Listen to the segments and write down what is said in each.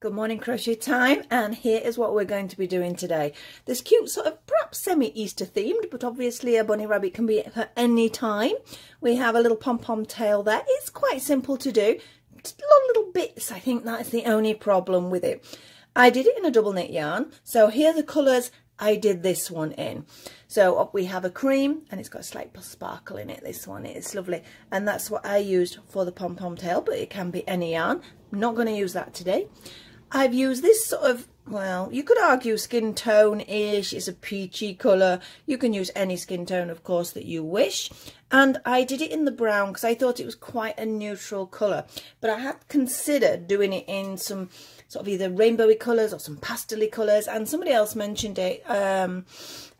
Good morning crochet time and here is what we're going to be doing today. This cute sort of perhaps semi-Easter themed but obviously a bunny rabbit can be for any time. We have a little pom-pom tail there. It's quite simple to do. Just little bits I think that's the only problem with it. I did it in a double knit yarn so here are the colours I did this one in. So we have a cream and it's got a slight sparkle in it, this one, it's lovely. And that's what I used for the pom-pom tail, but it can be any yarn. I'm not going to use that today. I've used this sort of, well, you could argue skin tone-ish. It's a peachy colour. You can use any skin tone, of course, that you wish. And I did it in the brown because I thought it was quite a neutral colour. But I had considered doing it in some sort of either rainbowy colours or some pastel colours. And somebody else mentioned it, um,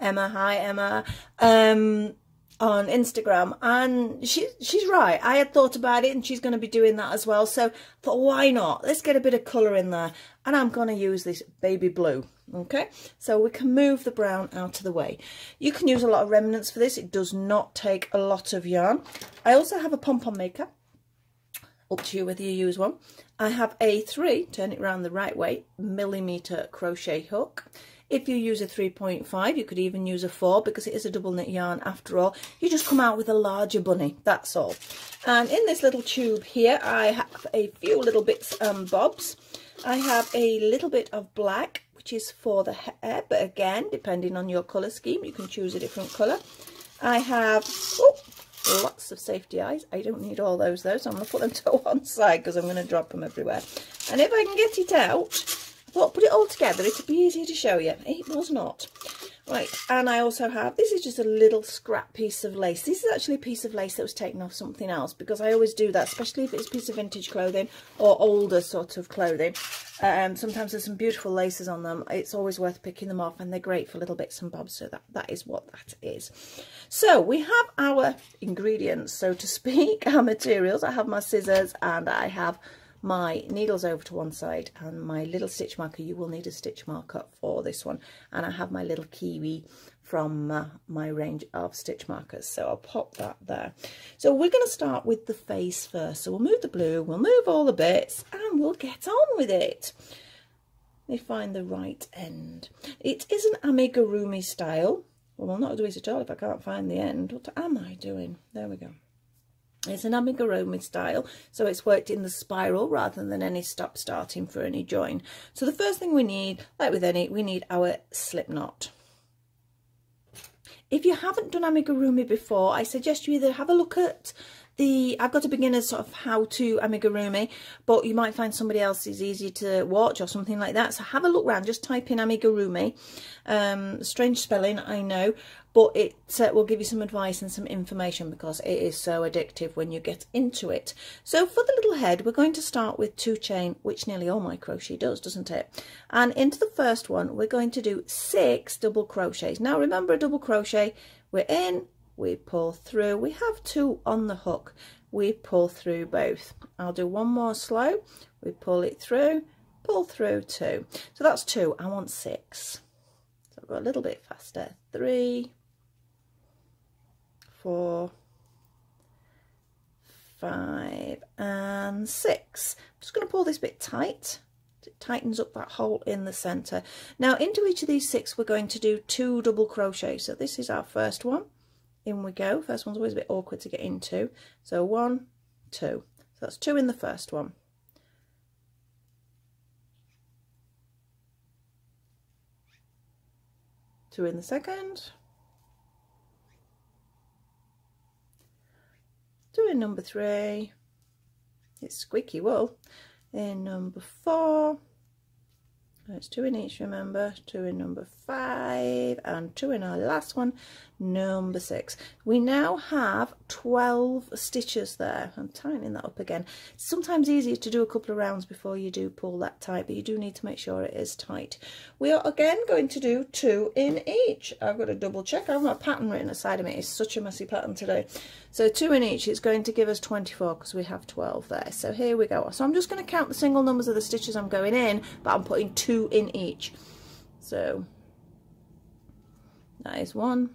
Emma, hi Emma, um, on Instagram and she she's right. I had thought about it and she's going to be doing that as well. So thought, why not? Let's get a bit of colour in there. And I'm going to use this baby blue. Okay, so we can move the brown out of the way. You can use a lot of remnants for this. It does not take a lot of yarn. I also have a pom-pom maker. Up to you whether you use one. I have a three, turn it around the right way, millimetre crochet hook. If you use a 3.5, you could even use a 4 because it is a double knit yarn after all. You just come out with a larger bunny, that's all. And in this little tube here, I have a few little bits and bobs. I have a little bit of black, which is for the hair, but again, depending on your colour scheme, you can choose a different colour. I have oh, lots of safety eyes. I don't need all those though, so I'm going to put them to one side because I'm going to drop them everywhere. And if I can get it out, put it all together, it'd be easier to show you. It was not. Right, and I also have, this is just a little scrap piece of lace. This is actually a piece of lace that was taken off something else because I always do that, especially if it's a piece of vintage clothing or older sort of clothing. Um, sometimes there's some beautiful laces on them. It's always worth picking them off and they're great for little bits and bobs. So that, that is what that is. So we have our ingredients, so to speak, our materials. I have my scissors and I have my needles over to one side and my little stitch marker you will need a stitch marker for this one. And I have my little kiwi from uh, my range of stitch markers. So I'll pop that there. So we're going to start with the face first. So we'll move the blue we'll move all the bits and we'll get on with it. Let find the right end. It is an amigurumi style. Well I'll not do it at all if I can't find the end. What am I doing? There we go it's an amigurumi style, so it's worked in the spiral rather than any stop starting for any join. So the first thing we need, like with any, we need our slip knot. If you haven't done amigurumi before, I suggest you either have a look at the I've got a beginner's sort of how to amigurumi but you might find somebody else is easy to watch or something like that. So have a look around just type in amigurumi. Um, strange spelling I know but it uh, will give you some advice and some information because it is so addictive when you get into it. So for the little head we're going to start with two chain which nearly all my crochet does doesn't it? And into the first one we're going to do six double crochets. Now remember a double crochet? We're in we pull through. We have two on the hook. We pull through both. I'll do one more slow. We pull it through pull through two. So that's two. I want six. So I'll go a little bit faster. Three four five and six. I'm just going to pull this bit tight. It tightens up that hole in the center. Now into each of these six we're going to do two double crochets. So this is our first one in we go. First one's always a bit awkward to get into. So one, two. So that's two in the first one. Two in the second. Two in number three. It's squeaky wool. In number four. It's two in each, remember. Two in number five and two in our last one, number six. We now have 12 stitches there. I'm tightening that up again. It's sometimes easier to do a couple of rounds before you do pull that tight, but you do need to make sure it is tight. We are again going to do two in each. I've got to double check. I have my pattern written aside of me. It's such a messy pattern today. So two in each, is going to give us 24 because we have 12 there. So here we go. So I'm just going to count the single numbers of the stitches I'm going in, but I'm putting two in each. So that is one,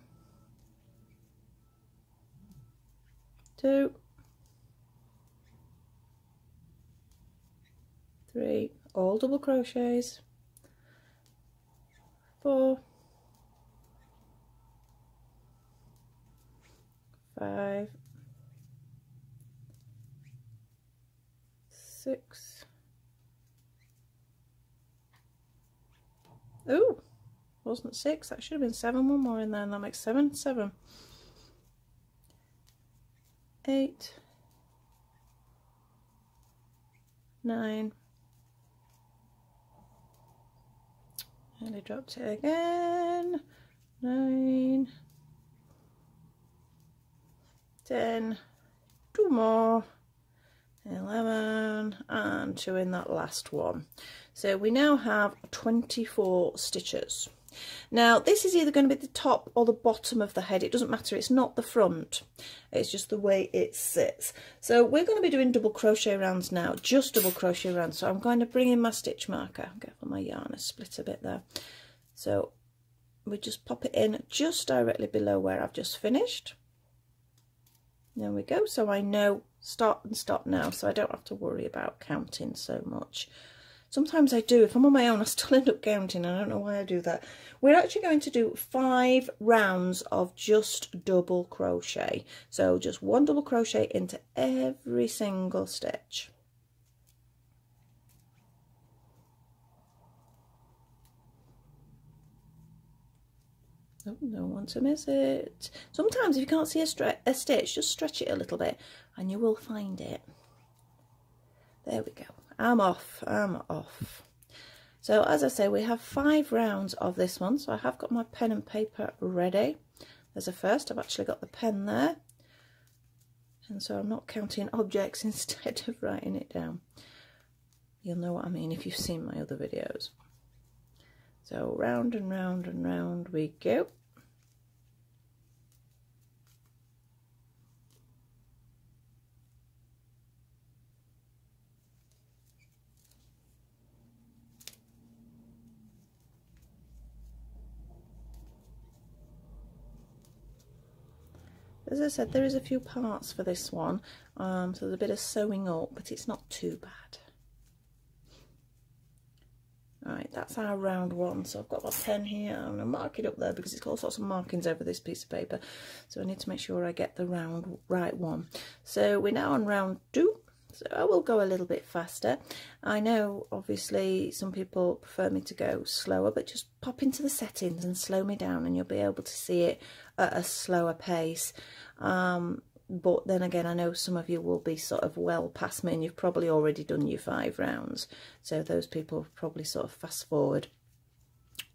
two, three, all double crochets four, five, six. four five six oh wasn't six that should have been seven one more in there and that makes seven seven eight nine. And I dropped it again. Nine. Ten. Two more. 11 and two in that last one. So we now have 24 stitches now this is either going to be the top or the bottom of the head. It doesn't matter. It's not the front. It's just the way it sits. So we're going to be doing double crochet rounds now just double crochet rounds. So I'm going to bring in my stitch marker. Get my yarn has split a bit there. So we just pop it in just directly below where I've just finished. There we go. So I know start and stop now so I don't have to worry about counting so much. Sometimes I do. If I'm on my own, I still end up counting. I don't know why I do that. We're actually going to do five rounds of just double crochet. So just one double crochet into every single stitch. Oh, don't want to miss it. Sometimes if you can't see a, a stitch, just stretch it a little bit and you will find it. There we go. I'm off. I'm off. So as I say, we have five rounds of this one. So I have got my pen and paper ready. There's a first. I've actually got the pen there. And so I'm not counting objects instead of writing it down. You'll know what I mean if you've seen my other videos. So round and round and round we go. As I said, there is a few parts for this one, um, so there's a bit of sewing up, but it's not too bad. Right, that's our round one. So I've got my pen here. I'm going to mark it up there because it's got all sorts of markings over this piece of paper. So I need to make sure I get the round right one. So we're now on round two. So I will go a little bit faster. I know, obviously, some people prefer me to go slower, but just pop into the settings and slow me down and you'll be able to see it at a slower pace. Um, but then again I know some of you will be sort of well past me and you've probably already done your five rounds so those people probably sort of fast forward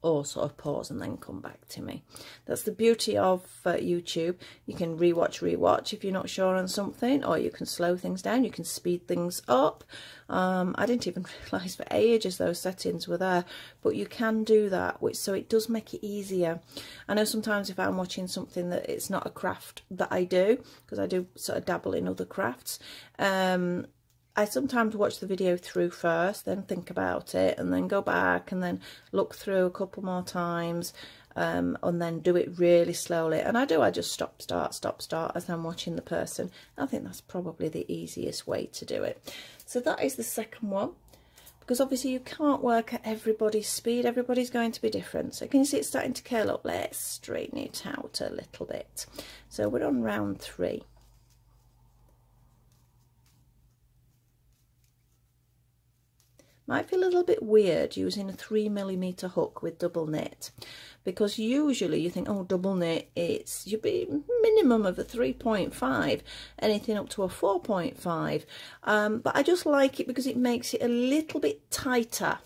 or sort of pause and then come back to me. That's the beauty of uh, YouTube. You can rewatch, rewatch if you're not sure on something, or you can slow things down, you can speed things up. Um, I didn't even realise for ages those settings were there, but you can do that, which so it does make it easier. I know sometimes if I'm watching something that it's not a craft that I do, because I do sort of dabble in other crafts, um, I sometimes watch the video through first, then think about it, and then go back and then look through a couple more times, um, and then do it really slowly. And I do, I just stop, start, stop, start as I'm watching the person. I think that's probably the easiest way to do it. So that is the second one. Because obviously you can't work at everybody's speed, everybody's going to be different. So can you see it's starting to curl up? Let's straighten it out a little bit. So we're on round three. Might feel a little bit weird using a three millimeter hook with double knit because usually you think, oh, double knit, it's you'd be minimum of a 3.5, anything up to a 4.5. Um, but I just like it because it makes it a little bit tighter.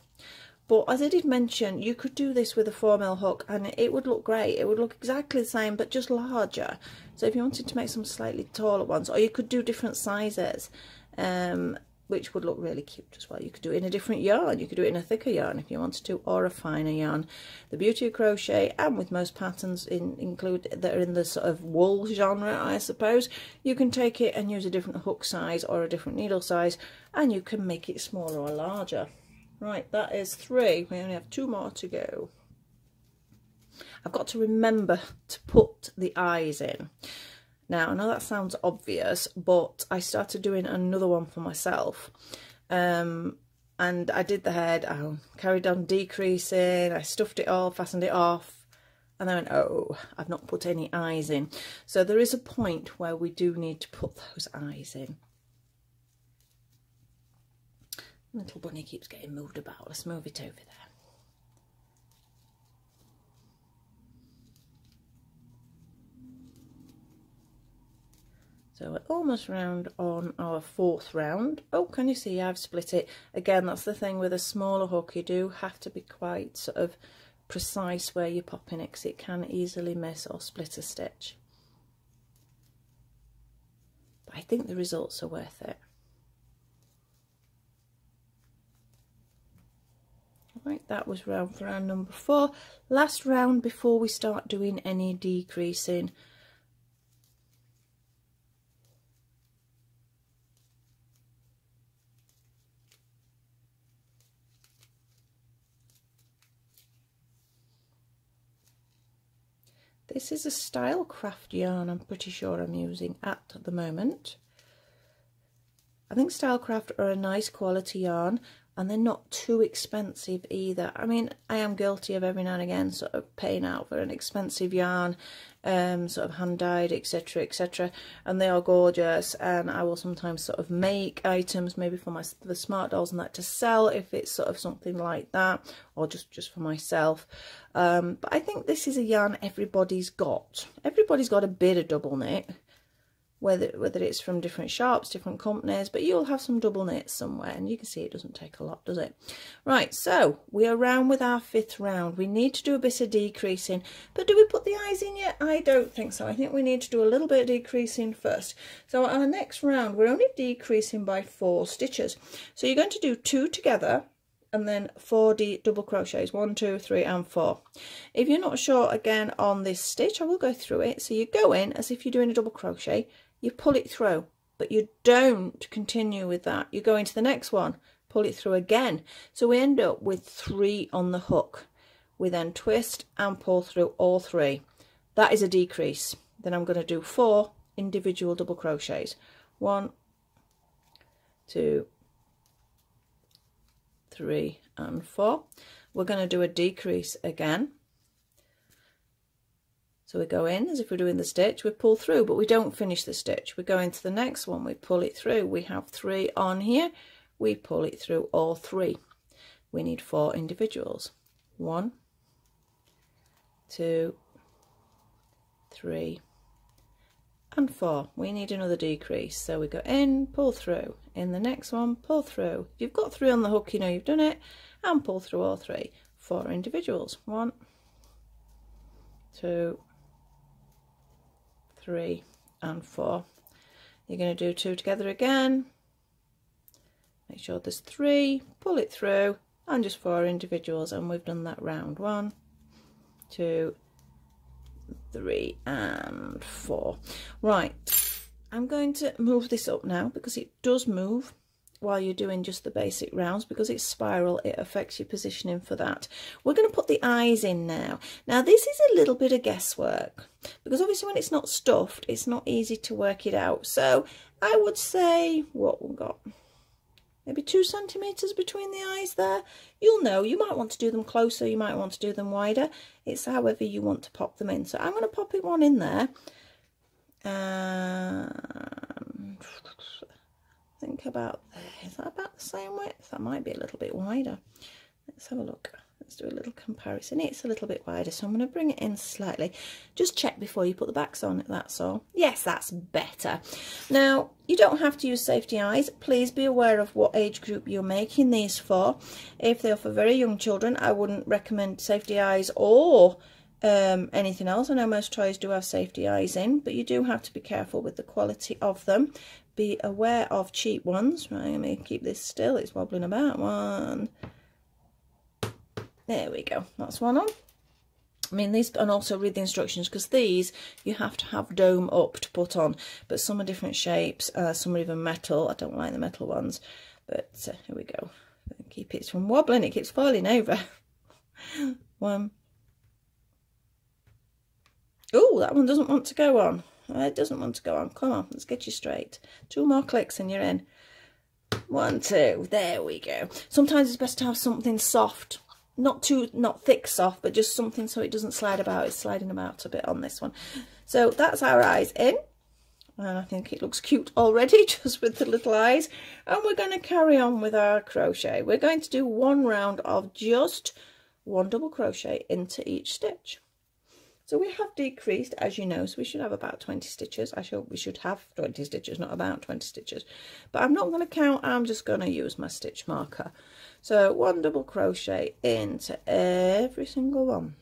But as I did mention, you could do this with a 4 mil hook and it would look great. It would look exactly the same, but just larger. So if you wanted to make some slightly taller ones, or you could do different sizes. Um, which would look really cute as well. You could do it in a different yarn. You could do it in a thicker yarn if you wanted to, or a finer yarn. The beauty of crochet, and with most patterns in, include that are in the sort of wool genre, I suppose, you can take it and use a different hook size or a different needle size, and you can make it smaller or larger. Right, that is three. We only have two more to go. I've got to remember to put the eyes in. Now, I know that sounds obvious, but I started doing another one for myself. Um, and I did the head, I carried on decreasing, I stuffed it all, fastened it off, and I went, oh, I've not put any eyes in. So there is a point where we do need to put those eyes in. Little bunny keeps getting moved about. Let's move it over there. So we're almost round on our fourth round. Oh, can you see I've split it? Again, that's the thing with a smaller hook. You do have to be quite sort of precise where you're popping it because it can easily miss or split a stitch. But I think the results are worth it. Right, that was round for round number four. Last round before we start doing any decreasing. This is a Stylecraft yarn I'm pretty sure I'm using at the moment. I think Stylecraft are a nice quality yarn and they're not too expensive either. I mean, I am guilty of every now and again sort of paying out for an expensive yarn, um, sort of hand dyed, etc., etc. And they are gorgeous. And I will sometimes sort of make items, maybe for my the smart dolls and that to sell if it's sort of something like that, or just just for myself. Um, but I think this is a yarn everybody's got. Everybody's got a bit of double knit whether whether it's from different shops, different companies, but you'll have some double knits somewhere and you can see it doesn't take a lot, does it? Right, so we are round with our fifth round. We need to do a bit of decreasing, but do we put the eyes in yet? I don't think so. I think we need to do a little bit of decreasing first. So our next round, we're only decreasing by four stitches. So you're going to do two together and then four double crochets one two three and four if you're not sure again on this stitch I will go through it so you go in as if you're doing a double crochet you pull it through, but you don't continue with that. You go into the next one, pull it through again. So we end up with three on the hook. We then twist and pull through all three. That is a decrease. Then I'm going to do four individual double crochets. One, two, three, and four. We're going to do a decrease again. So we go in as if we're doing the stitch, we pull through, but we don't finish the stitch. We go into the next one, we pull it through. We have three on here, we pull it through all three. We need four individuals. One, two, three, and four. We need another decrease. So we go in, pull through. In the next one, pull through. If you've got three on the hook, you know you've done it. And pull through all three. Four individuals. One, two, three and four. You're going to do two together again. Make sure there's three. Pull it through. And just four individuals and we've done that round one two three and four. Right. I'm going to move this up now because it does move while you're doing just the basic rounds because it's spiral it affects your positioning for that. We're going to put the eyes in now. Now this is a little bit of guesswork because obviously when it's not stuffed it's not easy to work it out. So I would say what we've got? Maybe two centimeters between the eyes there? You'll know. You might want to do them closer you might want to do them wider. It's however you want to pop them in. So I'm going to pop it one in there. Um, think about there. Is that about the same width? That might be a little bit wider. Let's have a look. Let's do a little comparison. It's a little bit wider, so I'm going to bring it in slightly. Just check before you put the backs on, that's all. Yes, that's better. Now, you don't have to use safety eyes. Please be aware of what age group you're making these for. If they're for very young children, I wouldn't recommend safety eyes or um, anything else. I know most toys do have safety eyes in, but you do have to be careful with the quality of them be aware of cheap ones. Right, let me keep this still. It's wobbling about. One. There we go. That's one on. I mean, these, and also read the instructions, because these you have to have dome up to put on, but some are different shapes, uh, some are even metal. I don't like the metal ones, but uh, here we go. Keep it from wobbling, it keeps falling over. one. Oh, that one doesn't want to go on. It doesn't want to go on. Come on, let's get you straight. Two more clicks and you're in. one, two, there we go. Sometimes it's best to have something soft, not too, not thick soft, but just something so it doesn't slide about. It's sliding about a bit on this one. So that's our eyes in. And I think it looks cute already, just with the little eyes. And we're going to carry on with our crochet. We're going to do one round of just one double crochet into each stitch. So we have decreased, as you know, so we should have about 20 stitches. I should we should have 20 stitches, not about 20 stitches. But I'm not going to count, I'm just going to use my stitch marker. So one double crochet into every single one.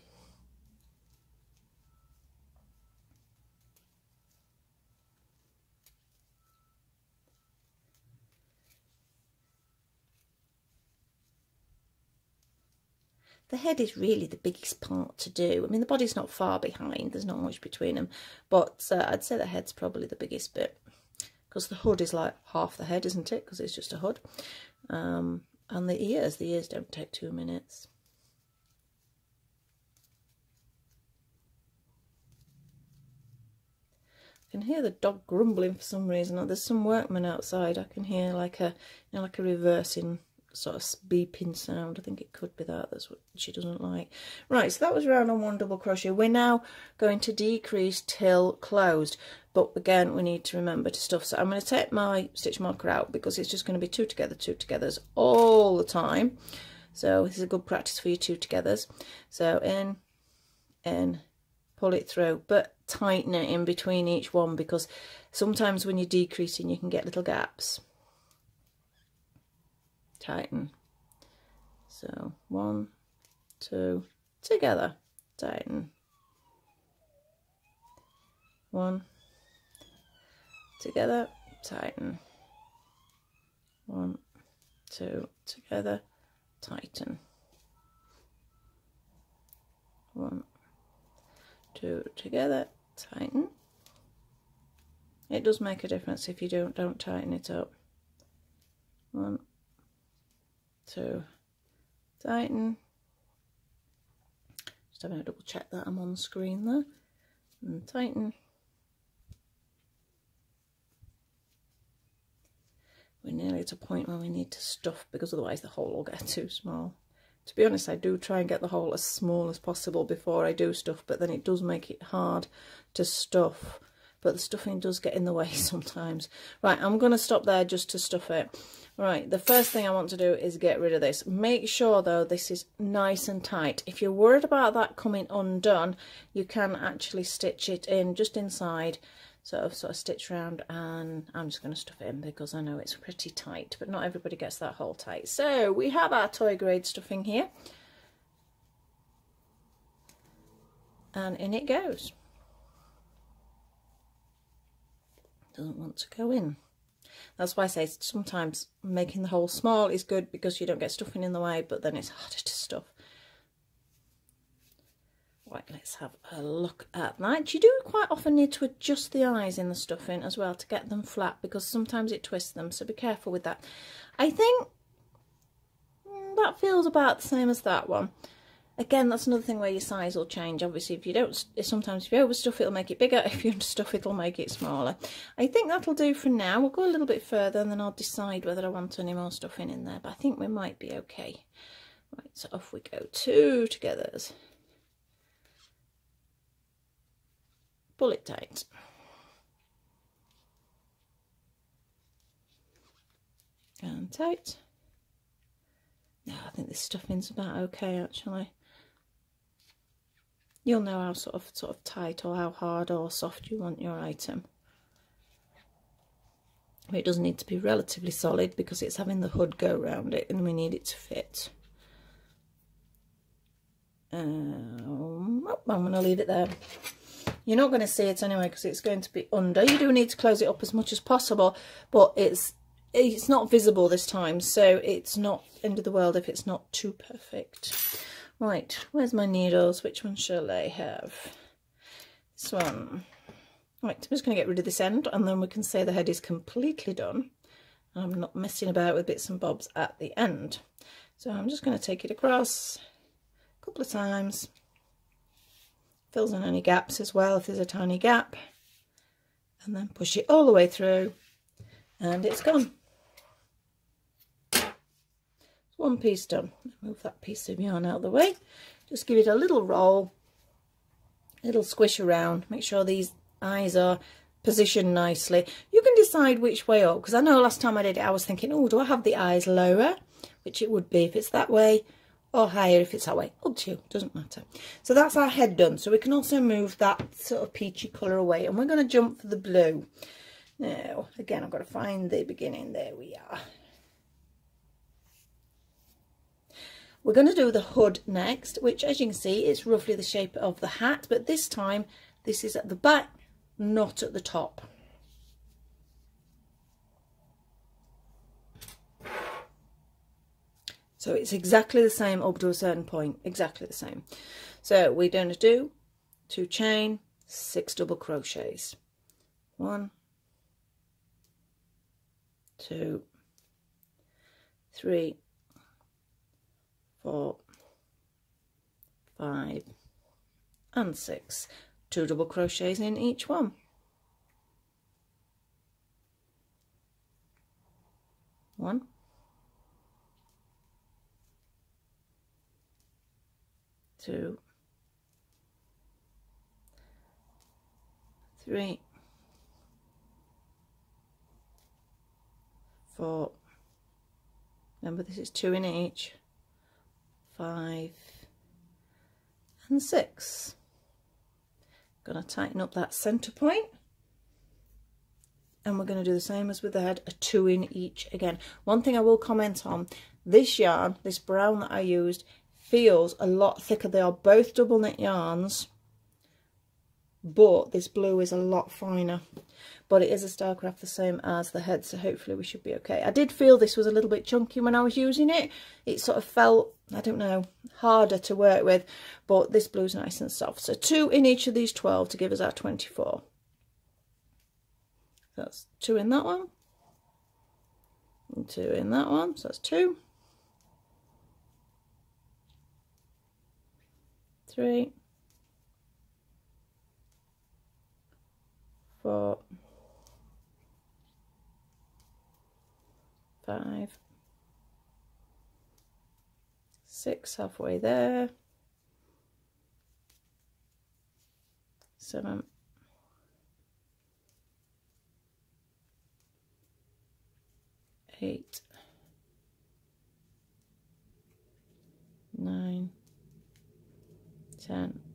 The head is really the biggest part to do. I mean, the body's not far behind. There's not much between them. But uh, I'd say the head's probably the biggest bit. Because the hood is like half the head, isn't it? Because it's just a hood. Um, and the ears, the ears don't take two minutes. I can hear the dog grumbling for some reason. There's some workmen outside. I can hear like a, you know, like a reversing sort of beeping sound. I think it could be that. That's what she doesn't like. Right, so that was round on one double crochet. We're now going to decrease till closed. But again, we need to remember to stuff. So I'm going to take my stitch marker out because it's just going to be two together, two togethers all the time. So this is a good practice for your two togethers. So in, in, pull it through, but tighten it in between each one because sometimes when you're decreasing you can get little gaps tighten. So one, two, together, tighten. One, together, tighten. One, two, together, tighten. One, two, together, tighten. It does make a difference if you don't don't tighten it up. One, to tighten. Just having a double check that I'm on screen there. And tighten. We're nearly at a point where we need to stuff because otherwise the hole will get too small. To be honest, I do try and get the hole as small as possible before I do stuff, but then it does make it hard to stuff. But the stuffing does get in the way sometimes. Right, I'm going to stop there just to stuff it. Right, the first thing I want to do is get rid of this. Make sure though this is nice and tight. If you're worried about that coming undone, you can actually stitch it in just inside, of sort of stitch around and I'm just going to stuff it in because I know it's pretty tight, but not everybody gets that hole tight. So we have our toy grade stuffing here. And in it goes. Doesn't want to go in. That's why I say sometimes making the hole small is good because you don't get stuffing in the way, but then it's harder to stuff. Right, let's have a look at that. You do quite often need to adjust the eyes in the stuffing as well to get them flat because sometimes it twists them, so be careful with that. I think that feels about the same as that one. Again, that's another thing where your size will change. Obviously, if you don't, sometimes if you overstuff, it'll make it bigger. If you understuff, it'll make it smaller. I think that'll do for now. We'll go a little bit further and then I'll decide whether I want any more stuffing in there. But I think we might be okay. Right, so off we go. Two togethers. Pull it tight. And tight. Yeah, I think this stuffing's about okay actually you'll know how sort of sort of tight or how hard or soft you want your item. It does need to be relatively solid because it's having the hood go around it and we need it to fit. Um, oh, I'm going to leave it there. You're not going to see it anyway because it's going to be under. You do need to close it up as much as possible, but it's it's not visible this time, so it's not end of the world if it's not too perfect. Right, where's my needles? Which one shall I have? This one. Right, I'm just going to get rid of this end and then we can say the head is completely done. I'm not messing about with bits and bobs at the end. So I'm just going to take it across a couple of times. Fills in any gaps as well if there's a tiny gap. And then push it all the way through and it's gone. One piece done. Move that piece of yarn out of the way. Just give it a little roll, little squish around. Make sure these eyes are positioned nicely. You can decide which way up because I know last time I did it I was thinking, oh, do I have the eyes lower? Which it would be if it's that way or higher if it's that way. Up to you, doesn't matter. So that's our head done. So we can also move that sort of peachy colour away and we're going to jump for the blue. Now, again, I've got to find the beginning. There we are. We're going to do the hood next, which as you can see, it's roughly the shape of the hat, but this time this is at the back, not at the top. So it's exactly the same up to a certain point, exactly the same. So we're going to do two chain, six double crochets. One, two, three, four, five, and six. Two double crochets in each one. One, two, three, four, remember this is two in each, five and six. Going to tighten up that centre point and we're going to do the same as with the head, a two in each again. One thing I will comment on, this yarn, this brown that I used, feels a lot thicker. They are both double knit yarns, but this blue is a lot finer. But it is a Stylecraft the same as the head, so hopefully we should be okay. I did feel this was a little bit chunky when I was using it. It sort of felt, I don't know, harder to work with, but this blue's nice and soft. So two in each of these 12 to give us our 24. That's two in that one, and two in that one, so that's two. Three, four, five, six halfway there, seven, eight, nine, ten,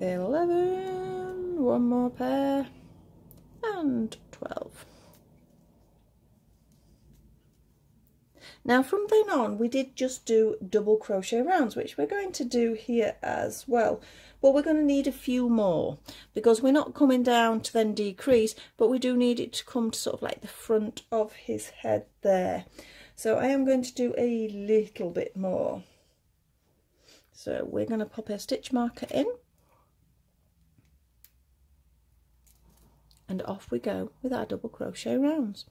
eleven, one more pair, and 12. Now from then on we did just do double crochet rounds which we're going to do here as well but we're going to need a few more because we're not coming down to then decrease but we do need it to come to sort of like the front of his head there. So I am going to do a little bit more. So we're going to pop a stitch marker in and off we go with our double crochet rounds.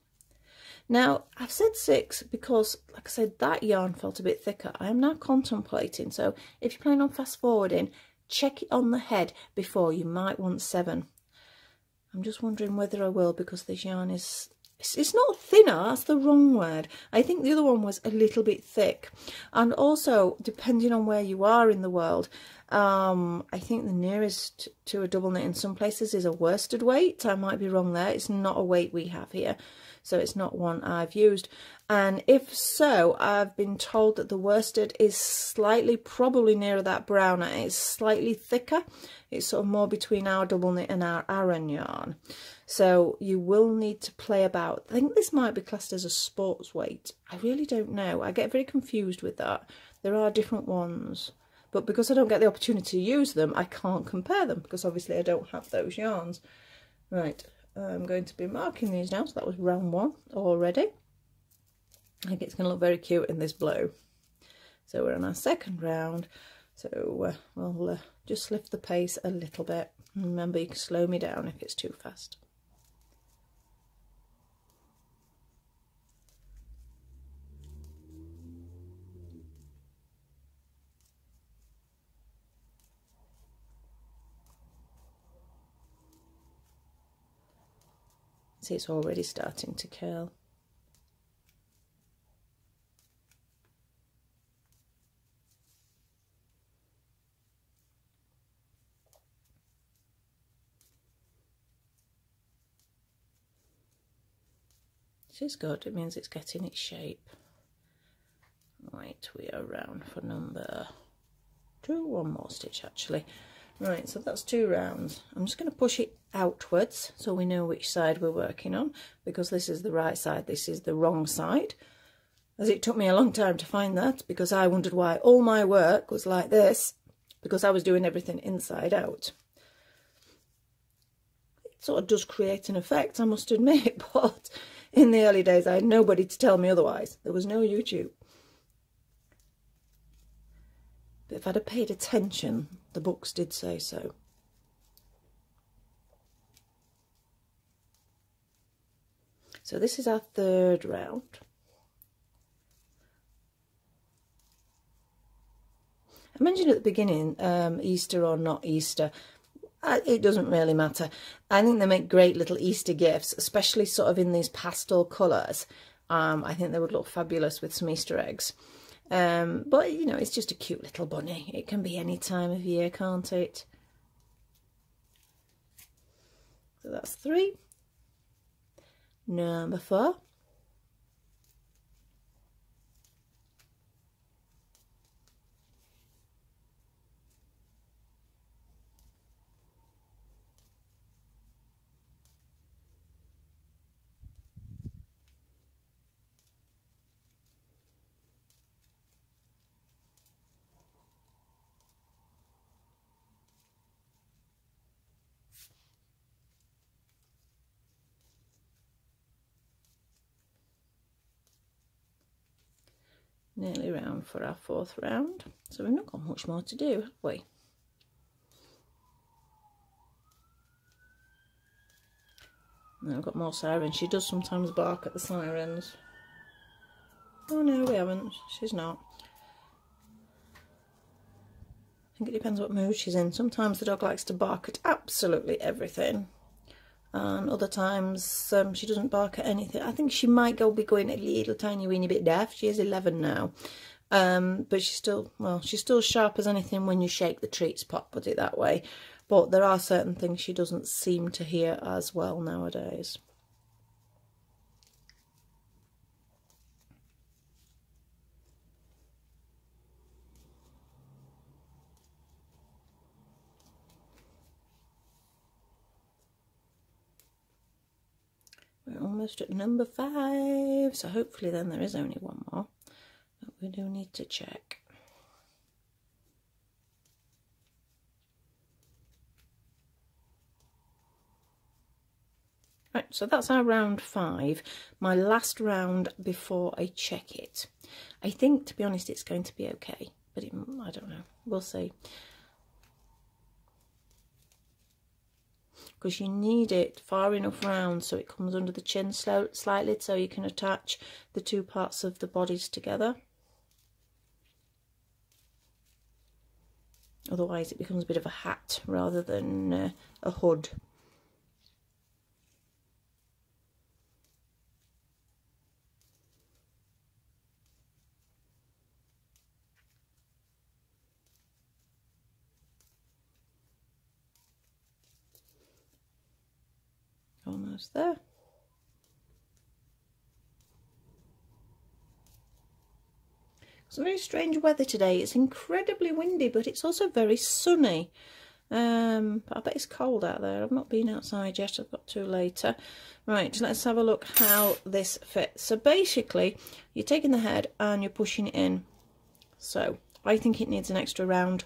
Now, I've said six because, like I said, that yarn felt a bit thicker. I am now contemplating, so if you're planning on fast forwarding, check it on the head before. You might want seven. I'm just wondering whether I will because this yarn is... It's, not thinner, that's the wrong word. I think the other one was a little bit thick. And also, depending on where you are in the world, um, I think the nearest to a double knit in some places is a worsted weight. I might be wrong there. It's not a weight we have here so it's not one I've used. And if so, I've been told that the worsted is slightly, probably nearer that brown, it's slightly thicker. It's sort of more between our double knit and our Aran yarn. So you will need to play about. I think this might be classed as a sports weight. I really don't know. I get very confused with that. There are different ones. But because I don't get the opportunity to use them, I can't compare them because obviously I don't have those yarns. Right, I'm going to be marking these now. So that was round one already. I think it's going to look very cute in this blue. So we're on our second round. So uh, we'll uh, just lift the pace a little bit. Remember, you can slow me down if it's too fast. See, it's already starting to curl. This is good, it means it's getting its shape. Right, we are round for number two, one more stitch actually. Right, so that's two rounds. I'm just going to push it outwards so we know which side we're working on because this is the right side, this is the wrong side. As it took me a long time to find that because I wondered why all my work was like this because I was doing everything inside out. It sort of does create an effect, I must admit, but in the early days I had nobody to tell me otherwise. There was no YouTube. But if I'd have paid attention, the books did say so. So this is our third round. I mentioned at the beginning, um, Easter or not Easter, it doesn't really matter. I think they make great little Easter gifts, especially sort of in these pastel colours. Um, I think they would look fabulous with some Easter eggs. Um, but, you know, it's just a cute little bunny. It can be any time of year, can't it? So that's three. Number four. nearly round for our fourth round. So we've not got much more to do, have we? I've got more sirens. She does sometimes bark at the sirens. Oh no, we haven't. She's not. I think it depends what mood she's in. Sometimes the dog likes to bark at absolutely everything and other times um, she doesn't bark at anything. I think she might go be going a little tiny weeny bit deaf. She is 11 now. Um, but she's still, well, she's still sharp as anything when you shake the treats pot, put it that way. But there are certain things she doesn't seem to hear as well nowadays. We're almost at number five, so hopefully then there is only one we do need to check. Right, so that's our round five, my last round before I check it. I think, to be honest, it's going to be okay, but it, I don't know. We'll see. because you need it far enough round so it comes under the chin slightly so you can attach the two parts of the bodies together. Otherwise it becomes a bit of a hat rather than uh, a hood. almost there. It's very strange weather today. It's incredibly windy, but it's also very sunny. Um, I bet it's cold out there. I've not been outside yet. I've got to later. Right, let's have a look how this fits. So basically, you're taking the head and you're pushing it in. So I think it needs an extra round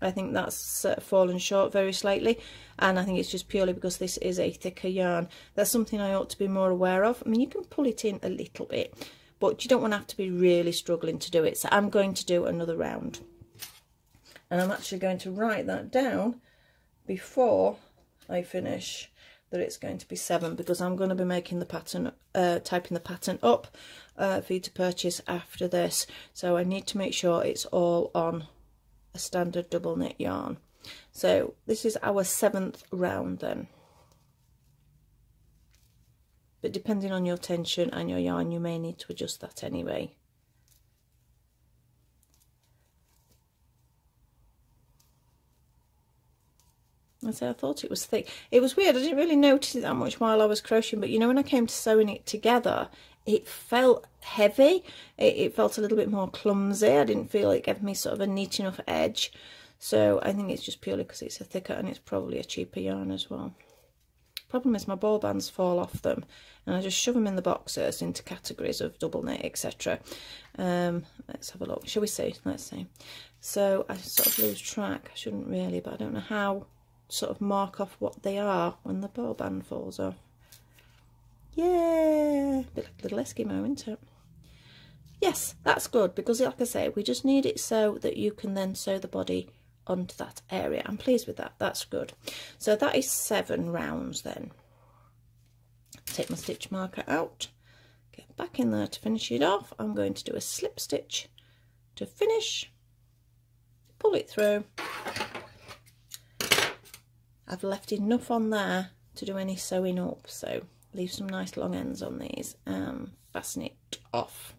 I think that's uh, fallen short very slightly and I think it's just purely because this is a thicker yarn. That's something I ought to be more aware of. I mean you can pull it in a little bit but you don't want to have to be really struggling to do it. So I'm going to do another round and I'm actually going to write that down before I finish that it's going to be seven because I'm going to be making the pattern, uh, typing the pattern up uh, for you to purchase after this. So I need to make sure it's all on a standard double knit yarn. So this is our seventh round then. But depending on your tension and your yarn, you may need to adjust that anyway. I say I thought it was thick. It was weird. I didn't really notice it that much while I was crocheting, but you know when I came to sewing it together, it felt heavy. It, it felt a little bit more clumsy. I didn't feel it gave me sort of a neat enough edge. So I think it's just purely because it's a thicker and it's probably a cheaper yarn as well. Problem is my ball bands fall off them and I just shove them in the boxes into categories of double knit etc. Um, let's have a look. Shall we see? Let's see. So I sort of lose track. I shouldn't really, but I don't know how sort of mark off what they are when the ball band falls off. Yeah, bit like a little Eskimo, isn't it? Yes, that's good because like I say, we just need it so that you can then sew the body onto that area. I'm pleased with that, that's good. So that is seven rounds then. Take my stitch marker out, get back in there to finish it off. I'm going to do a slip stitch to finish, pull it through. I've left enough on there to do any sewing up, so leave some nice long ends on these and fasten it off.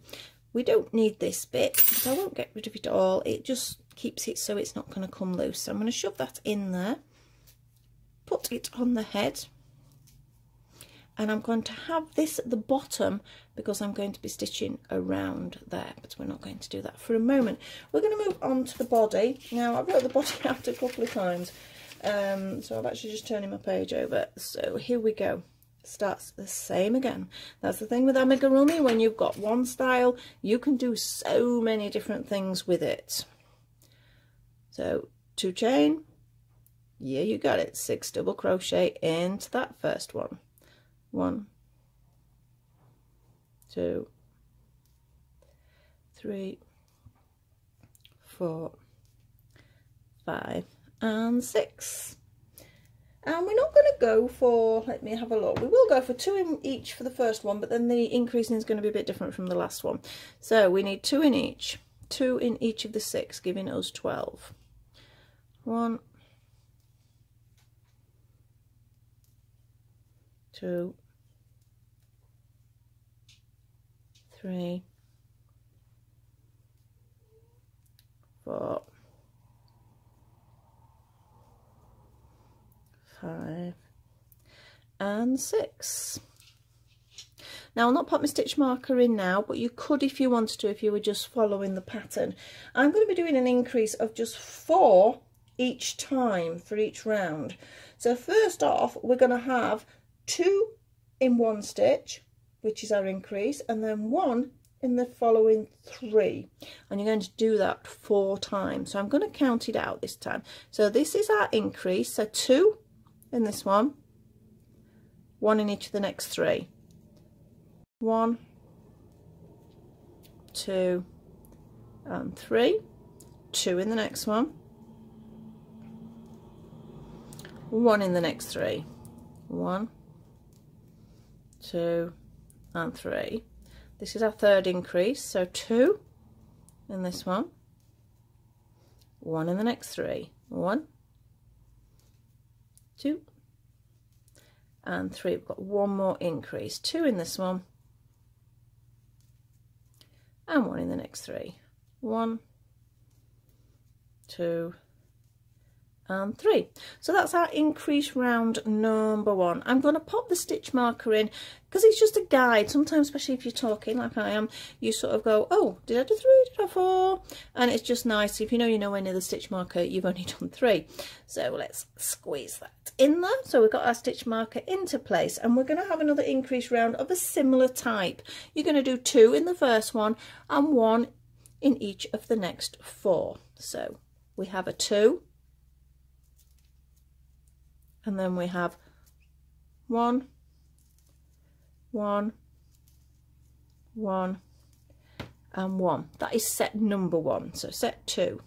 We don't need this bit, I won't get rid of it all. It just keeps it so it's not going to come loose. So I'm going to shove that in there, put it on the head, and I'm going to have this at the bottom because I'm going to be stitching around there, but we're not going to do that for a moment. We're going to move on to the body. Now, I've wrote the body out a couple of times, um, so I've actually just turning my page over. So here we go starts the same again. That's the thing with amigurumi, when you've got one style, you can do so many different things with it. So two chain, yeah, you got it. Six double crochet into that first one. One, two, three, four, five, and six. And we're not going to go for, let me have a look, we will go for two in each for the first one, but then the increasing is going to be a bit different from the last one. So we need two in each, two in each of the six, giving us 12. One, two, three, four, five, and six. Now I'll not put my stitch marker in now, but you could if you wanted to, if you were just following the pattern. I'm going to be doing an increase of just four each time for each round. So first off, we're going to have two in one stitch, which is our increase, and then one in the following three. And you're going to do that four times. So I'm going to count it out this time. So this is our increase. So two in this one, one in each of the next three. One, two, and three. Two in the next one. One in the next three. One, two, and three. This is our third increase, so two in this one. One in the next three. One, two, and three. We've got one more increase, two in this one, and one in the next three. One, two, and three. So that's our increase round number one. I'm going to pop the stitch marker in because it's just a guide. Sometimes, especially if you're talking like I am, you sort of go, oh, did I do three, did I four? And it's just nice. If you know you know any of the stitch marker, you've only done three. So let's squeeze that in there. So we've got our stitch marker into place and we're going to have another increase round of a similar type. You're going to do two in the first one and one in each of the next four. So we have a two, and then we have one, one, one, and one. That is set number one. So set two.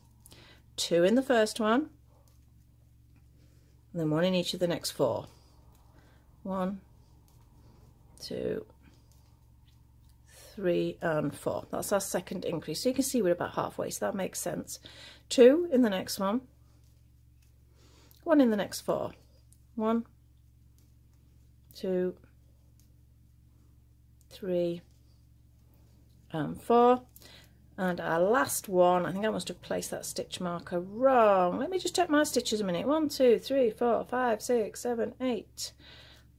Two in the first one, and then one in each of the next four. One, two, three, and four. That's our second increase. So you can see we're about halfway, so that makes sense. Two in the next one, one in the next four one, two, three, and four. and our last one I think I must have placed that stitch marker wrong. Let me just check my stitches a minute. One two three four five six seven eight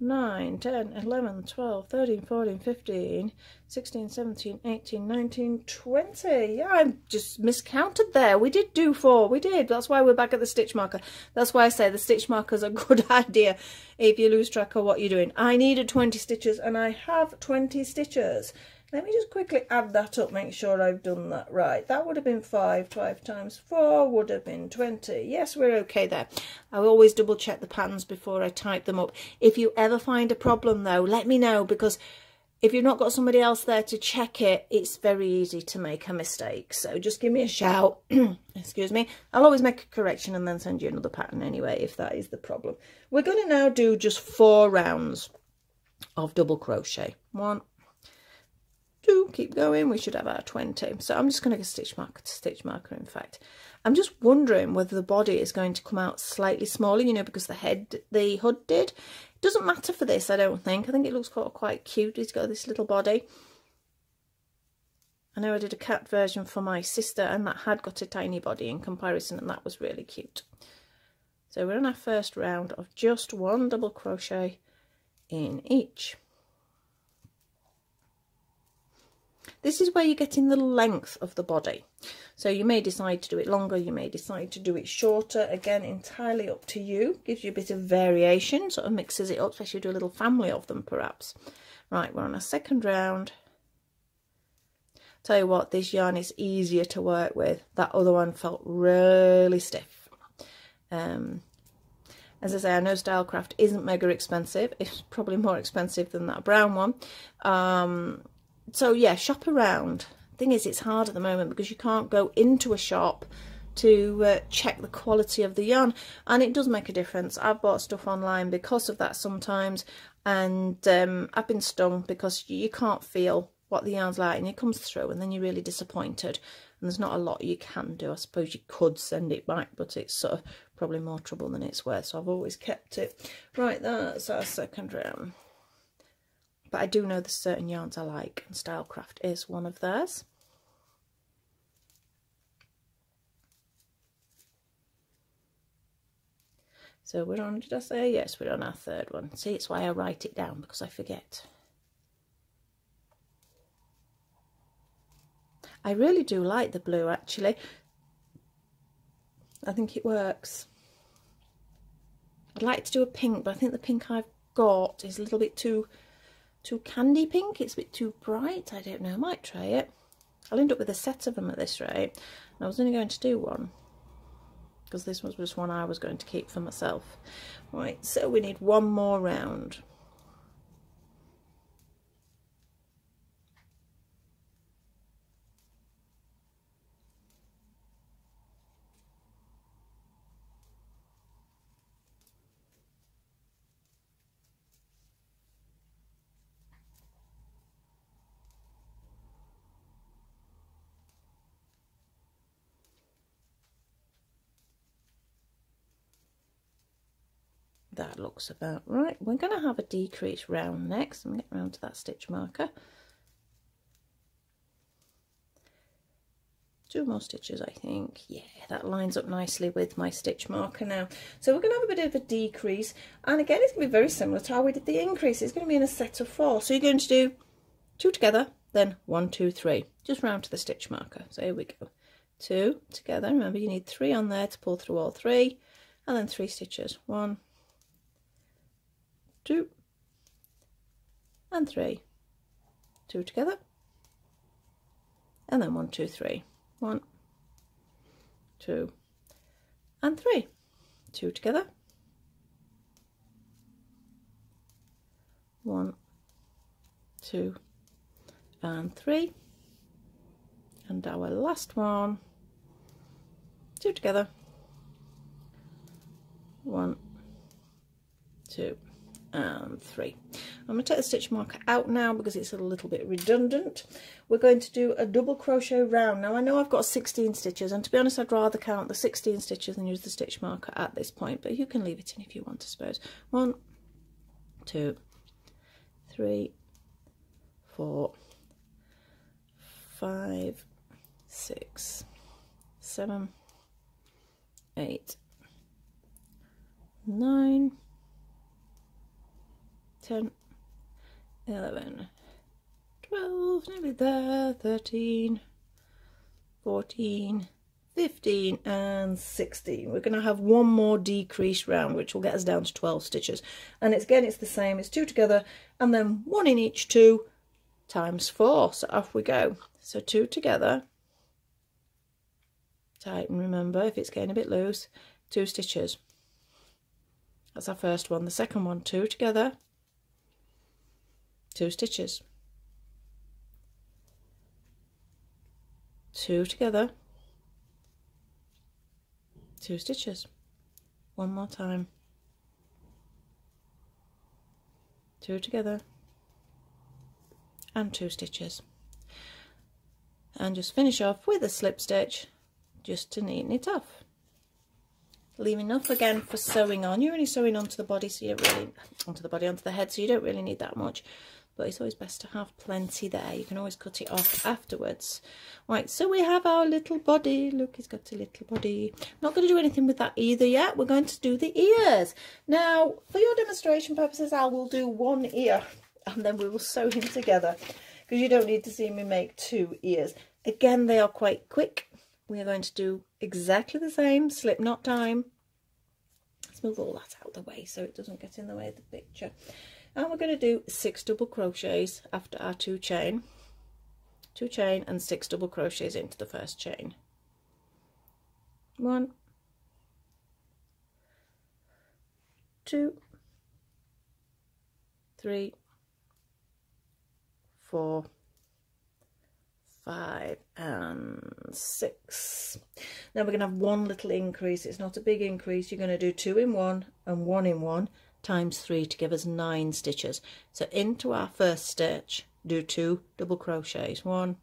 9, 10, 11, 12, 13, 14, 15, 16, 17, 18, 19, 20. Yeah, I just miscounted there. We did do four. We did. That's why we're back at the stitch marker. That's why I say the stitch marker is a good idea if you lose track of what you're doing. I needed 20 stitches and I have 20 stitches. Let me just quickly add that up, make sure I've done that right. That would have been 5. 5 times 4 would have been 20. Yes, we're okay there. I always double check the patterns before I type them up. If you ever find a problem though, let me know because if you've not got somebody else there to check it, it's very easy to make a mistake. So just give me a shout. Excuse me. I'll always make a correction and then send you another pattern anyway if that is the problem. We're going to now do just four rounds of double crochet. One, two, keep going, we should have our 20. So I'm just going to get stitch marker to stitch marker, in fact. I'm just wondering whether the body is going to come out slightly smaller, you know, because the head, the hood did. It doesn't matter for this, I don't think. I think it looks quite, quite cute. He's got this little body. I know I did a cat version for my sister and that had got a tiny body in comparison and that was really cute. So we're on our first round of just one double crochet in each. This is where you're getting the length of the body. So you may decide to do it longer, you may decide to do it shorter. Again, entirely up to you. Gives you a bit of variation, sort of mixes it up, especially do a little family of them perhaps. Right, we're on a second round. Tell you what, this yarn is easier to work with. That other one felt really stiff. Um, as I say, I know Stylecraft isn't mega expensive. It's probably more expensive than that brown one. Um, so yeah, shop around. Thing is, it's hard at the moment because you can't go into a shop to uh, check the quality of the yarn. And it does make a difference. I've bought stuff online because of that sometimes. And um, i've been stung because you can't feel what the yarn's like and it comes through and then you're really disappointed. And there's not a lot you can do. I suppose you could send it back but it's sort of probably more trouble than it's worth. So i've always kept it. Right that's our second round but I do know there's certain yarns I like, and Stylecraft is one of theirs. So we're on, did I say? Yes, we're on our third one. See, it's why I write it down, because I forget. I really do like the blue, actually. I think it works. I'd like to do a pink, but I think the pink I've got is a little bit too too candy pink. It's a bit too bright. I don't know. I might try it. I'll end up with a set of them at this rate. I was only going to do one because this was just one I was going to keep for myself. Right, so we need one more round. that looks about right. We're going to have a decrease round next. I'm going to get round to that stitch marker. Two more stitches, I think. Yeah, that lines up nicely with my stitch marker now. So we're going to have a bit of a decrease. And again, it's going to be very similar to how we did the increase. It's going to be in a set of four. So you're going to do two together, then one, two, three. Just round to the stitch marker. So here we go. Two together. Remember, you need three on there to pull through all three. And then three stitches. One, two. And three. Two together. And then one two three. One two and three. Two together. One two and three. And our last one. Two together. One two and three. I'm going to take the stitch marker out now because it's a little bit redundant. We're going to do a double crochet round. Now I know I've got 16 stitches and to be honest I'd rather count the 16 stitches than use the stitch marker at this point but you can leave it in if you want I suppose. One, two, three, four, five, six, seven, eight, nine, ten, eleven, twelve, nearly there, thirteen, fourteen, fifteen, and 16. We're going to have one more decrease round, which will get us down to 12 stitches. And it's again, it's the same, it's two together, and then one in each two times four. So off we go. So two together, tighten, remember, if it's getting a bit loose, two stitches. That's our first one. The second one, two together, two stitches. Two together, two stitches. One more time. Two together and two stitches. And just finish off with a slip stitch just to neaten it off. Leave enough again for sewing on. You're only sewing onto the body, so you really onto the body, onto the head, so you don't really need that much. But it's always best to have plenty there. You can always cut it off afterwards. Right, so we have our little body. Look, he's got a little body. Not going to do anything with that either yet. We're going to do the ears. Now, for your demonstration purposes, I will do one ear and then we will sew him together because you don't need to see me make two ears. Again, they are quite quick we are going to do exactly the same slip knot time let's move all that out of the way so it doesn't get in the way of the picture and we're going to do six double crochets after our two chain. Two chain and six double crochets into the first chain. One. Two. Three. Four. Five and six. Now we're going to have one little increase. It's not a big increase. You're going to do two in one and one in one times three to give us nine stitches. So into our first stitch do two double crochets one.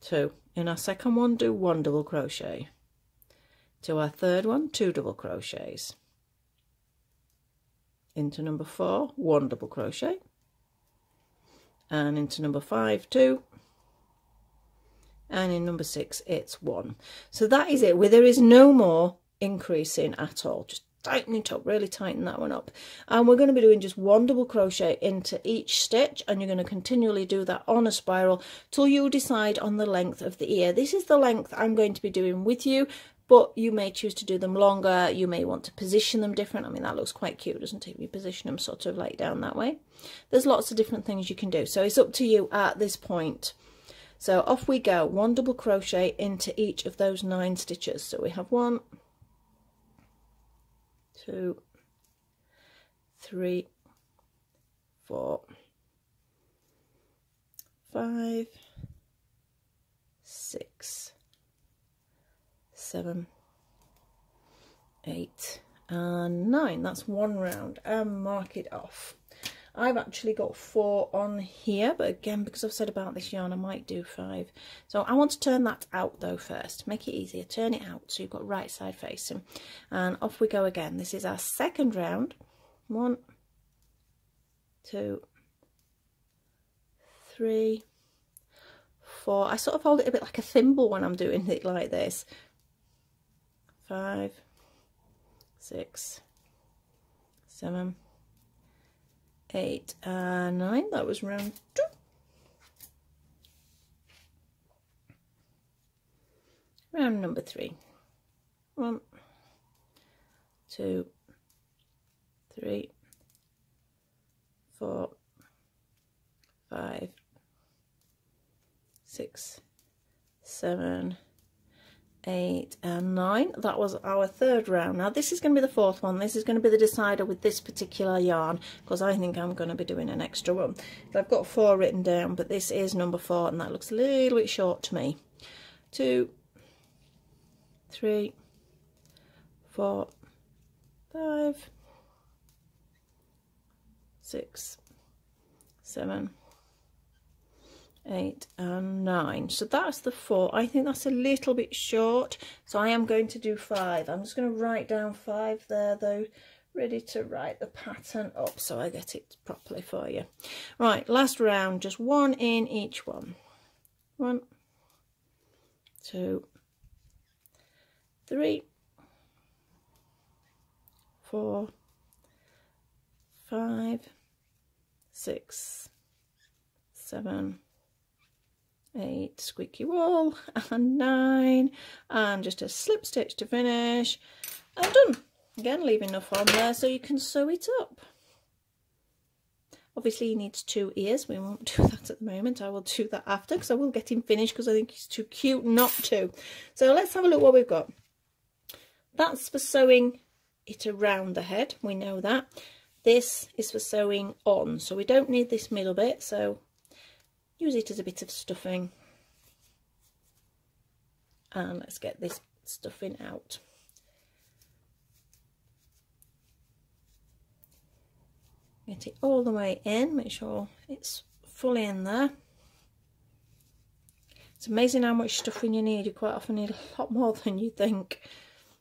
Two. In our second one do one double crochet. To our third one two double crochets. Into number four one double crochet. And into number five two. And in number six it's one. So that is it. Where there is no more increasing at all. Just tighten it up really tighten that one up. And we're going to be doing just one double crochet into each stitch and you're going to continually do that on a spiral till you decide on the length of the ear. This is the length i'm going to be doing with you but you may choose to do them longer you may want to position them different. I mean that looks quite cute doesn't it? You position them sort of like down that way. There's lots of different things you can do so it's up to you at this point. So off we go one double crochet into each of those nine stitches. So we have one two three four five six seven, eight, and nine. That's one round and mark it off. I've actually got four on here, but again, because I've said about this yarn, I might do five. So I want to turn that out though first, make it easier, turn it out so you've got right side facing. And off we go again. This is our second round. One, two, three, four. I sort of hold it a bit like a thimble when I'm doing it like this five, six, seven, eight, and nine. That was round two. Round number three. One, two, three, four, five, six, seven, eight and nine. That was our third round. Now this is going to be the fourth one. This is going to be the decider with this particular yarn because I think I'm going to be doing an extra one. I've got four written down but this is number four and that looks a little bit short to me. Two three four five six seven eight and nine. So that's the four. I think that's a little bit short so i am going to do five. I'm just going to write down five there though ready to write the pattern up so i get it properly for you. Right last round just one in each one. One two, three, four, five, six, seven, eight, squeaky wool, and nine, and just a slip stitch to finish, and done. Again, leave enough on there so you can sew it up. Obviously he needs two ears. We won't do that at the moment. I will do that after because I will get him finished because I think he's too cute not to. So let's have a look what we've got. That's for sewing it around the head. We know that. This is for sewing on. So we don't need this middle bit. So use it as a bit of stuffing. And let's get this stuffing out. get it all the way in make sure it's fully in there it's amazing how much stuffing you need you quite often need a lot more than you think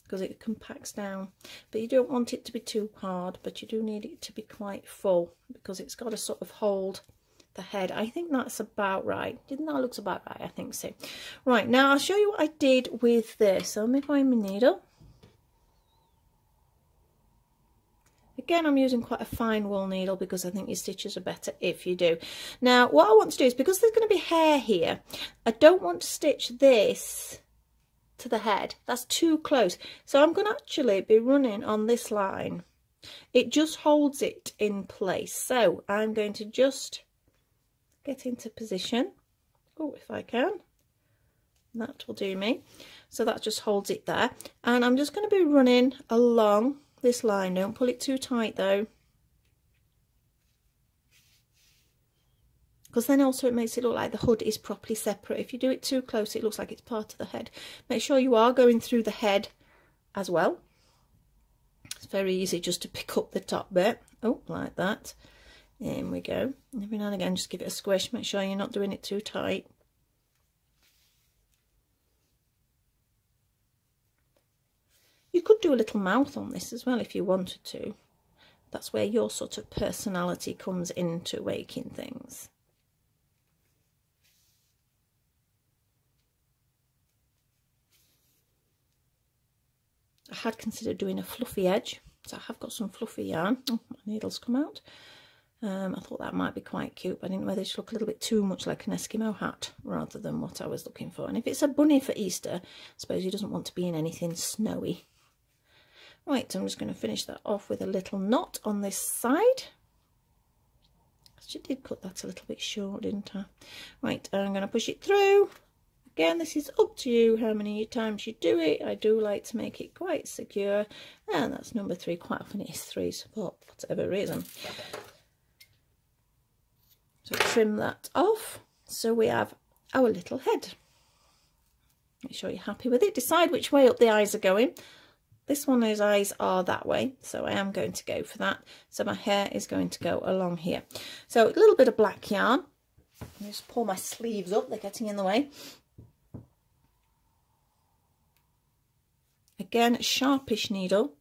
because it compacts down but you don't want it to be too hard but you do need it to be quite full because it's got to sort of hold the head I think that's about right didn't that looks about right I think so right now I'll show you what I did with this so let me find my needle Again, I'm using quite a fine wool needle because I think your stitches are better if you do. Now, what I want to do is, because there's going to be hair here, I don't want to stitch this to the head. That's too close. So I'm going to actually be running on this line. It just holds it in place. So I'm going to just get into position. Oh, if I can. That will do me. So that just holds it there. And I'm just going to be running along this line. Don't pull it too tight though. Because then also it makes it look like the hood is properly separate. If you do it too close, it looks like it's part of the head. Make sure you are going through the head as well. It's very easy just to pick up the top bit. Oh, like that. In we go. Every now and again, just give it a squish. Make sure you're not doing it too tight. You could do a little mouth on this as well if you wanted to. That's where your sort of personality comes into waking things. I had considered doing a fluffy edge, so I have got some fluffy yarn. Oh, my needles come out. Um, I thought that might be quite cute, but I didn't know whether it should look a little bit too much like an Eskimo hat rather than what I was looking for. And if it's a bunny for Easter, I suppose he doesn't want to be in anything snowy. Right, so I'm just going to finish that off with a little knot on this side. She did cut that a little bit short, didn't I? Right, I'm going to push it through. Again, this is up to you how many times you do it. I do like to make it quite secure. And that's number three. Quite often it is three, for whatever reason. Trim that off. So we have our little head. Make sure you're happy with it. Decide which way up the eyes are going. This one, those eyes are that way, so I am going to go for that. So my hair is going to go along here. So a little bit of black yarn. just pull my sleeves up, they're getting in the way. Again, sharpish needle.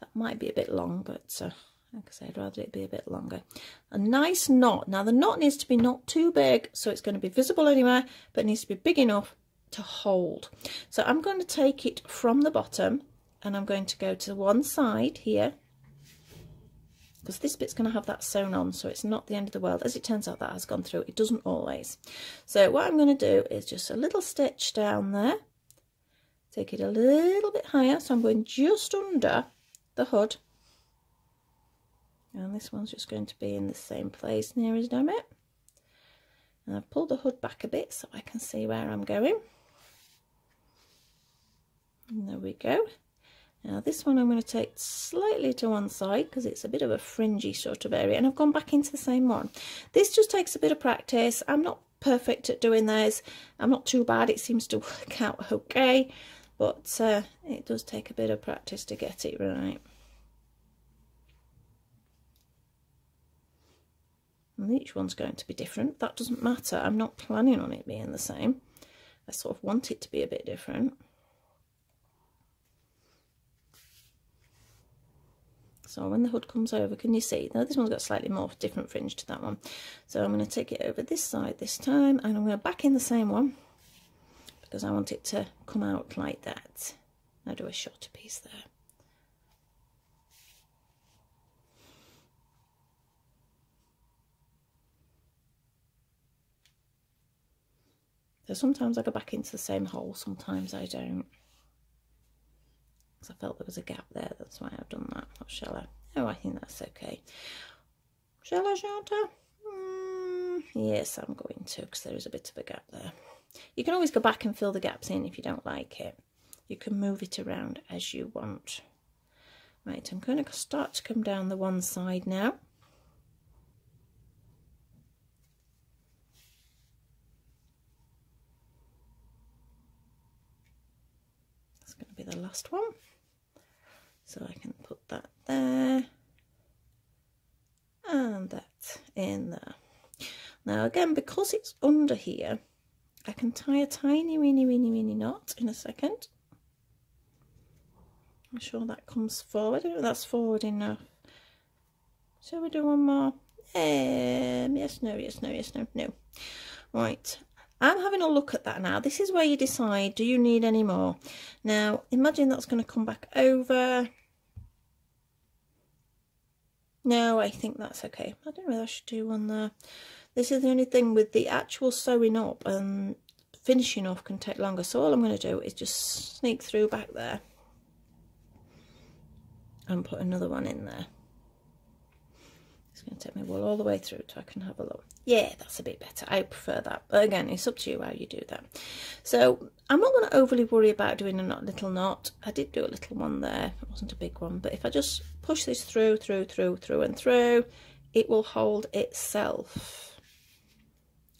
That might be a bit long, but uh, said, I'd rather it be a bit longer. A nice knot. Now the knot needs to be not too big, so it's going to be visible anywhere, but it needs to be big enough to hold. So I'm going to take it from the bottom and I'm going to go to one side here because this bit's going to have that sewn on so it's not the end of the world as it turns out that has gone through it doesn't always so what I'm going to do is just a little stitch down there take it a little bit higher so I'm going just under the hood and this one's just going to be in the same place near as damn it and I've pulled the hood back a bit so I can see where I'm going and there we go now this one I'm going to take slightly to one side because it's a bit of a fringy sort of area and I've gone back into the same one. This just takes a bit of practice. I'm not perfect at doing those. I'm not too bad. It seems to work out okay but uh, it does take a bit of practice to get it right. And each one's going to be different. That doesn't matter. I'm not planning on it being the same. I sort of want it to be a bit different. So when the hood comes over, can you see? Now this one's got slightly more different fringe to that one. So I'm going to take it over this side this time and I'm going to back in the same one. because I want it to come out like that. I'll do a shorter piece there. So sometimes I go back into the same hole, sometimes I don't. Because I felt there was a gap there, that's why I've done that. Shall I? Oh, I think that's okay. Shall I, shall Mm, yes, I'm going to, because there is a bit of a gap there. You can always go back and fill the gaps in if you don't like it. You can move it around as you want. Right, I'm going to start to come down the one side now. Be the last one. So I can put that there and that in there. Now again, because it's under here, I can tie a tiny weeny weeny weeny knot in a second. I'm sure that comes forward. that's forward enough. Shall we do one more? Um, yes, no, yes, no, yes, no, no. Right, I'm having a look at that now. This is where you decide, do you need any more? Now, imagine that's going to come back over. No, I think that's okay. I don't know whether I should do one there. This is the only thing with the actual sewing up and finishing off can take longer. So all I'm going to do is just sneak through back there and put another one in there. It's going to take me well all the way through so I can have a look. Yeah, that's a bit better. I prefer that. But again, it's up to you how you do that. So I'm not going to overly worry about doing a little knot. I did do a little one there. It wasn't a big one. But if I just push this through, through, through, through and through, it will hold itself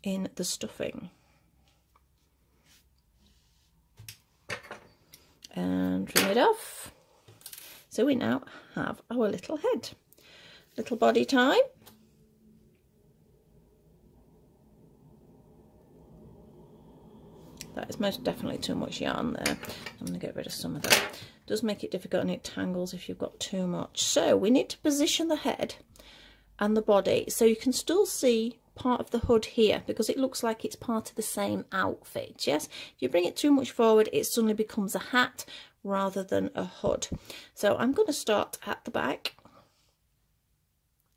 in the stuffing. And trim it off. So we now have our little head. Little body tie. That is most definitely too much yarn there. I'm going to get rid of some of that. It does make it difficult and it tangles if you've got too much. So we need to position the head and the body so you can still see part of the hood here because it looks like it's part of the same outfit yes if you bring it too much forward it suddenly becomes a hat rather than a hood so I'm going to start at the back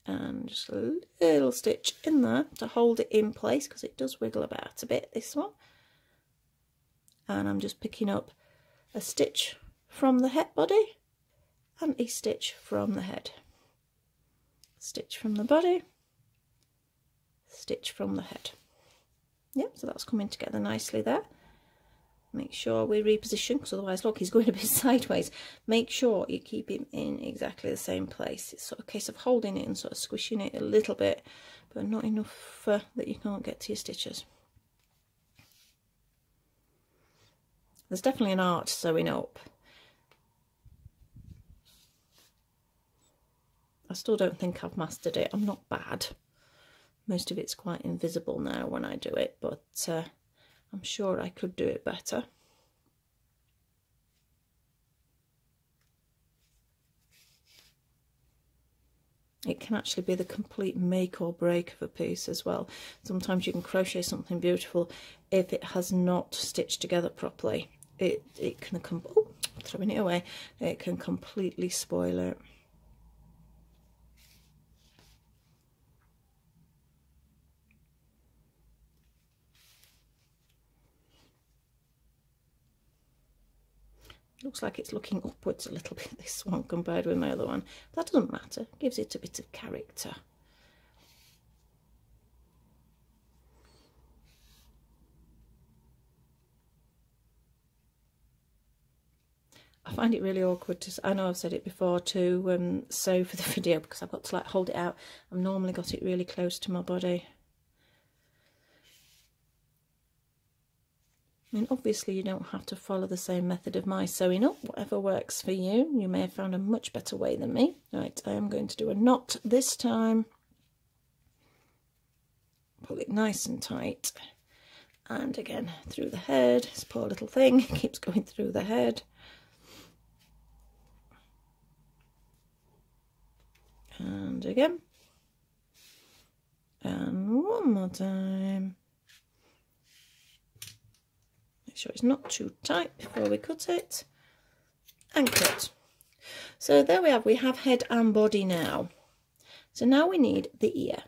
and just a little stitch in there to hold it in place because it does wiggle about a bit this one. And I'm just picking up a stitch from the head body and a stitch from the head. Stitch from the body stitch from the head. Yep so that's coming together nicely there make sure we reposition because otherwise look he's going a bit sideways. Make sure you keep him in exactly the same place. It's sort of a case of holding it and sort of squishing it a little bit but not enough uh, that you can't get to your stitches. There's definitely an art sewing up. I still don't think I've mastered it. I'm not bad. Most of it's quite invisible now when I do it but uh, I'm sure I could do it better. It can actually be the complete make or break of a piece as well. Sometimes you can crochet something beautiful if it has not stitched together properly. It, it can come, oh, throwing it away, it can completely spoil it. Looks like it's looking upwards a little bit this one compared with my other one that doesn't matter gives it a bit of character I find it really awkward to, I know I've said it before, to um, sew for the video because I've got to like hold it out. I've normally got it really close to my body. I mean, obviously you don't have to follow the same method of my sewing up, whatever works for you. You may have found a much better way than me. Right, I am going to do a knot this time. Pull it nice and tight. And again, through the head. This poor little thing keeps going through the head. And again. And one more time Make sure it's not too tight before we cut it. And cut. So there we have, we have head and body now. So now we need the ear.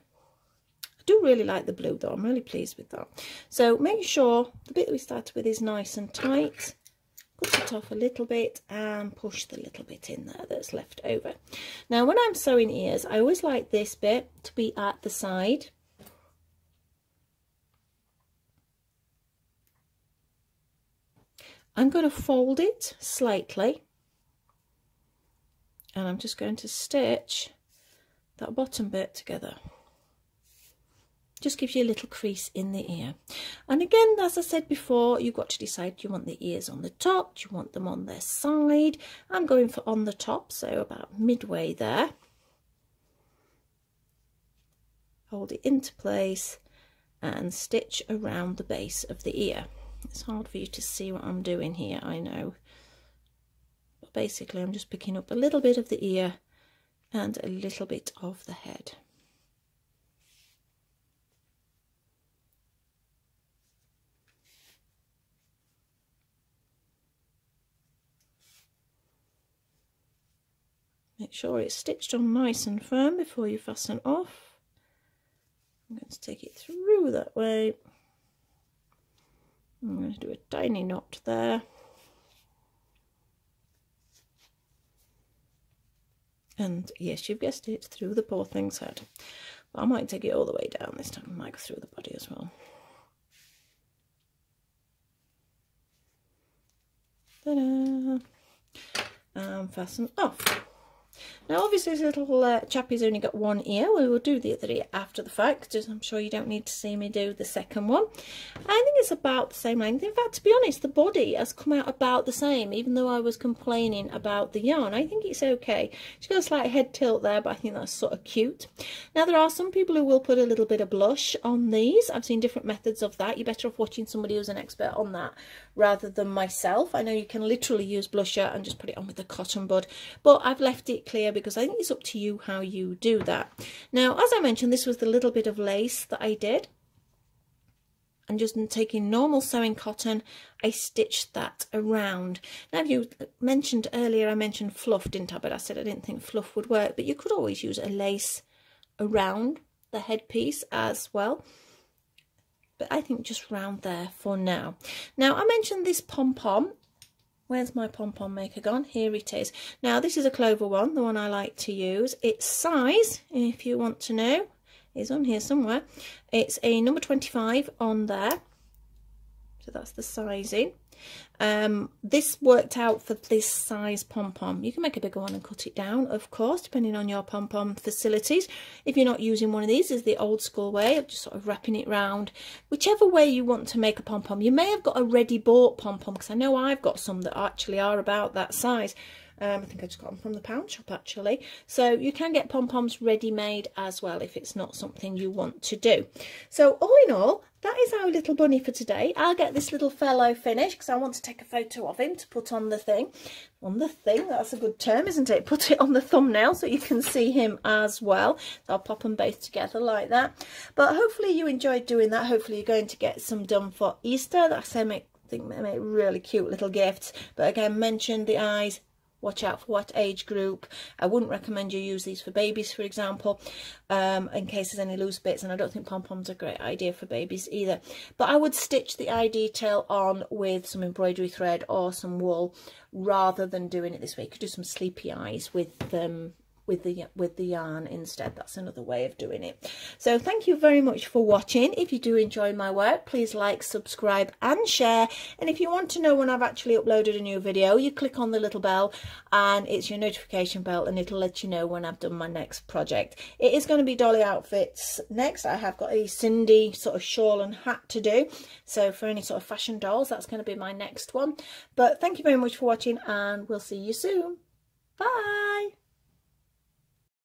I do really like the blue though, I'm really pleased with that. So make sure the bit that we started with is nice and tight. Cut it off a little bit and push the little bit in there that's left over. Now when I'm sewing ears, I always like this bit to be at the side. I'm going to fold it slightly. And I'm just going to stitch that bottom bit together. Just gives you a little crease in the ear. And again as I said before you've got to decide do you want the ears on the top? Do you want them on their side? I'm going for on the top so about midway there. Hold it into place and stitch around the base of the ear it's hard for you to see what I'm doing here I know but basically I'm just picking up a little bit of the ear and a little bit of the head. Make sure it's stitched on nice and firm before you fasten off. I'm going to take it through that way. I'm going to do a tiny knot there. And yes, you've guessed it, through the poor thing's head. But I might take it all the way down this time. I might go through the body as well. Ta-da! And fasten off. Now obviously this little uh, only got one ear. We will do the other ear after the fact. Just, I'm sure you don't need to see me do the second one. I think it's about the same length. In fact, to be honest, the body has come out about the same, even though I was complaining about the yarn. I think it's okay. She's got a slight head tilt there, but I think that's sort of cute. Now there are some people who will put a little bit of blush on these. I've seen different methods of that. You're better off watching somebody who's an expert on that rather than myself. I know you can literally use blusher and just put it on with the cotton bud, but I've left it clear because I think it's up to you how you do that. Now, as I mentioned, this was the little bit of lace that I did. And just taking normal sewing cotton, I stitched that around. Now, you mentioned earlier, I mentioned fluff, didn't I? But I said I didn't think fluff would work. But you could always use a lace around the headpiece as well but I think just round there for now. Now I mentioned this pom-pom Where's my pom-pom maker gone? Here it is. Now, this is a clover one, the one I like to use. Its size, if you want to know, is on here somewhere. It's a number 25 on there. So that's the sizing. Um, this worked out for this size pom-pom. You can make a bigger one and cut it down, of course, depending on your pom-pom facilities. If you're not using one of these, is the old school way of just sort of wrapping it round. Whichever way you want to make a pom-pom. You may have got a ready bought pom-pom, because I know I've got some that actually are about that size. Um, I think I just got them from the pound shop actually. So you can get pom-poms ready-made as well if it's not something you want to do. So all in all, that is our little bunny for today. I'll get this little fellow finished because I want to take a photo of him to put on the thing. On the thing, that's a good term, isn't it? Put it on the thumbnail so you can see him as well. So I'll pop them both together like that. But hopefully you enjoyed doing that. Hopefully you're going to get some done for Easter. That's I make think they make really cute little gifts. But again, mention the eyes, watch out for what age group. I wouldn't recommend you use these for babies, for example, um, in case there's any loose bits. And I don't think pom-poms are a great idea for babies either. But I would stitch the eye detail on with some embroidery thread or some wool rather than doing it this way. You could do some sleepy eyes with um, with the with the yarn instead. That's another way of doing it. So thank you very much for watching. If you do enjoy my work please like subscribe and share. And if you want to know when I've actually uploaded a new video you click on the little bell and it's your notification bell and it'll let you know when I've done my next project. It is going to be dolly outfits next. I have got a Sindy sort of shawl and hat to do. So for any sort of fashion dolls that's going to be my next one. But thank you very much for watching and we'll see you soon. Bye